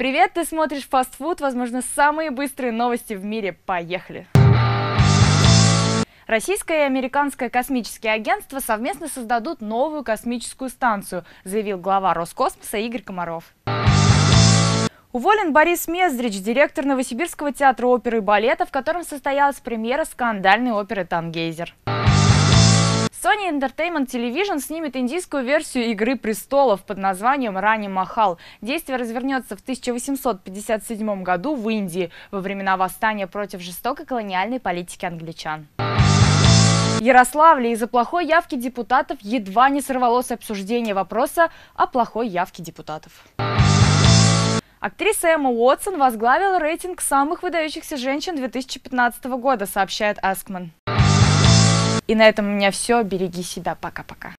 Привет, ты смотришь фастфуд, возможно, самые быстрые новости в мире. Поехали! Российское и американское космические агентства совместно создадут новую космическую станцию, заявил глава Роскосмоса Игорь Комаров. Уволен Борис Мездрич, директор Новосибирского театра оперы и балета, в котором состоялась премьера скандальной оперы «Тангейзер». Sony Entertainment Television снимет индийскую версию «Игры престолов» под названием «Рани Махал». Действие развернется в 1857 году в Индии во времена восстания против жестокой колониальной политики англичан. Ярославле из-за плохой явки депутатов едва не сорвалось обсуждение вопроса о плохой явке депутатов. Актриса Эмма Уотсон возглавила рейтинг самых выдающихся женщин 2015 года, сообщает Аскман. И на этом у меня все. Береги себя. Пока-пока.